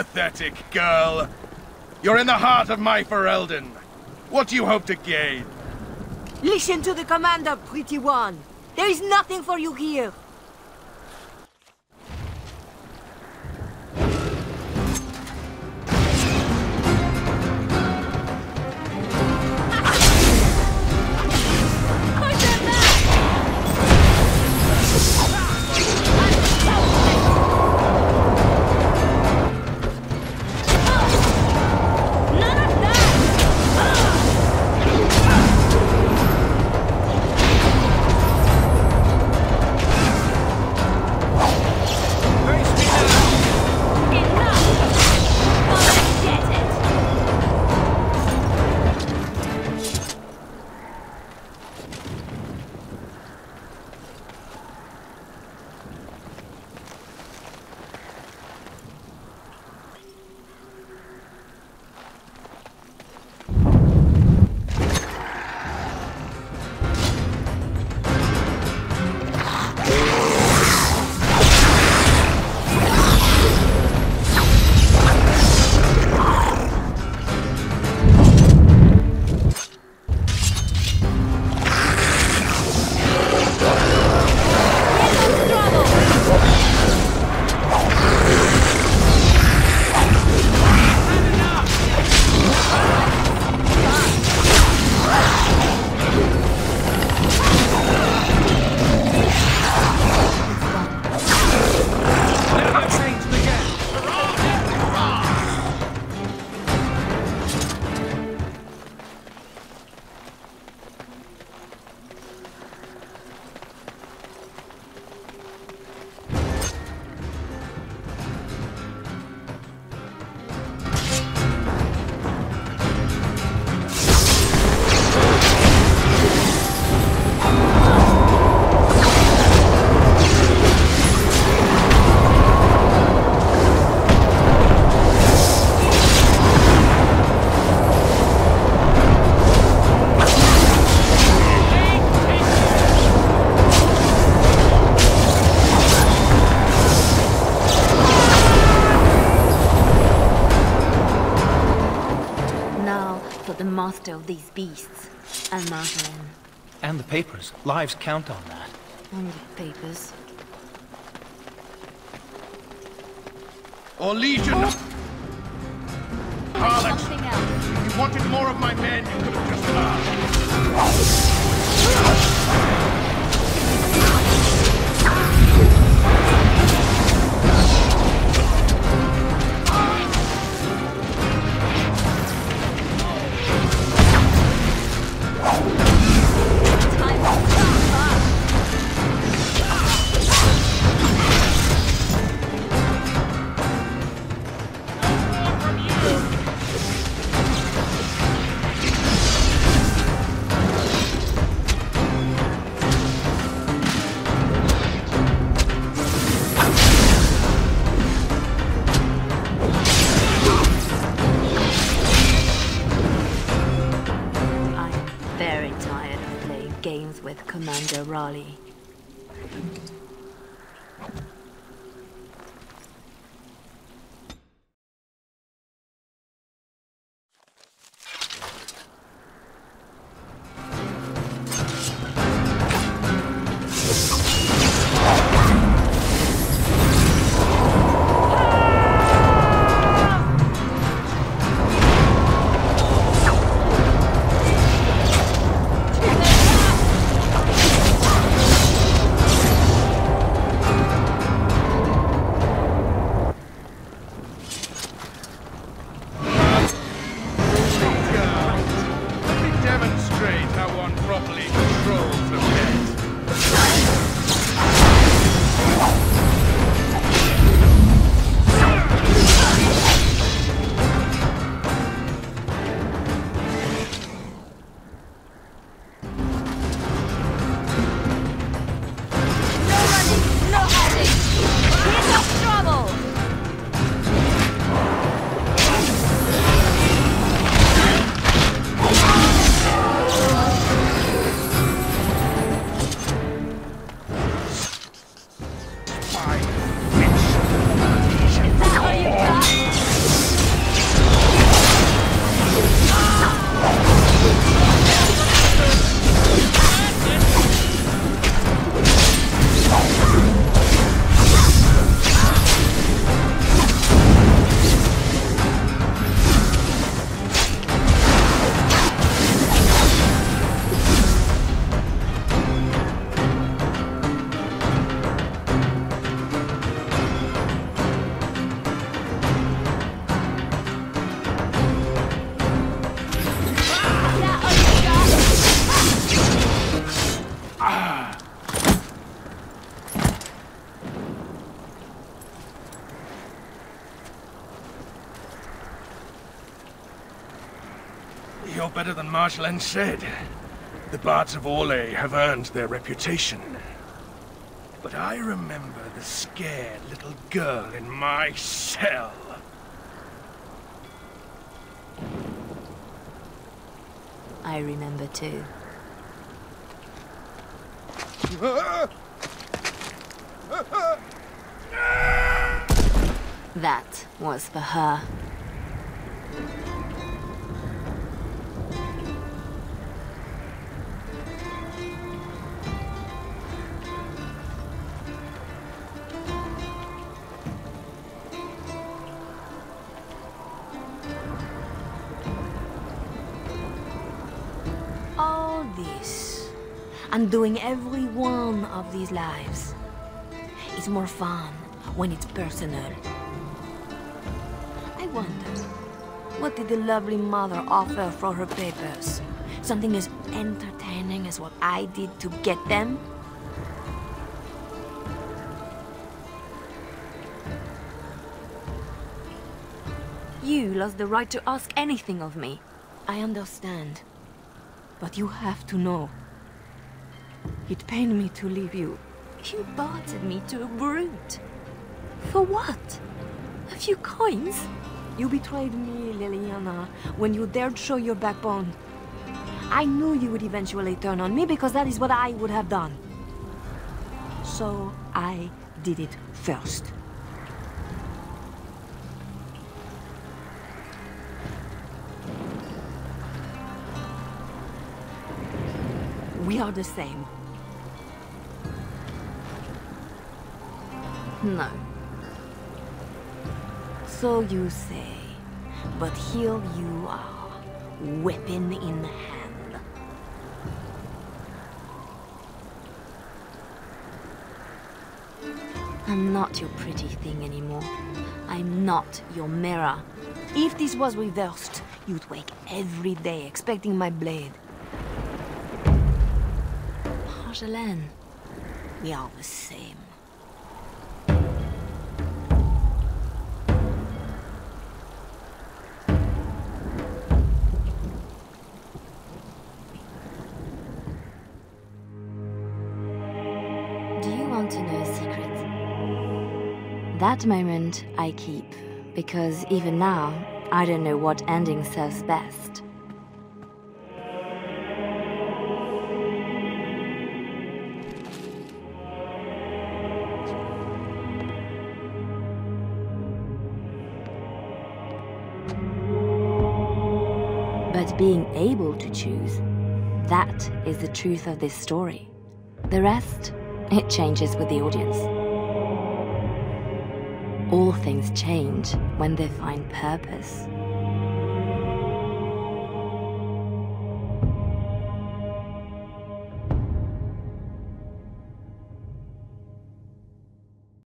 Pathetic girl. You're in the heart of my Ferelden. What do you hope to gain? Listen to the commander, pretty one. There is nothing for you here. Master of these beasts. And Martin. And the papers. Lives count on that. And the papers. Or Legion oh. Harlots! If you wanted more of my men, you could have just asked. Raleigh. Far better than Marjolaine said. The Bards of Orlais have earned their reputation. But I remember the scared little girl in my cell. I remember too. That was for her. All this, and doing every one of these lives, is more fun when it's personal. I wonder, what did the lovely mother offer for her papers? Something as entertaining as what I did to get them? You lost the right to ask anything of me. I understand. But you have to know. It pained me to leave you. You bartered me to a brute. For what? A few coins? You betrayed me, Leliana, when you dared show your backbone. I knew you would eventually turn on me because that is what I would have done. So I did it first. We are the same. No. So you say, but here you are, weapon in hand. I'm not your pretty thing anymore. I'm not your mirror. If this was reversed, you'd wake every day expecting my blade. Marjolaine, we are the same. Do you want to know a secret? That moment I keep, because even now, I don't know what ending serves best. But being able to choose, that is the truth of this story. The rest, it changes with the audience. All things change when they find purpose.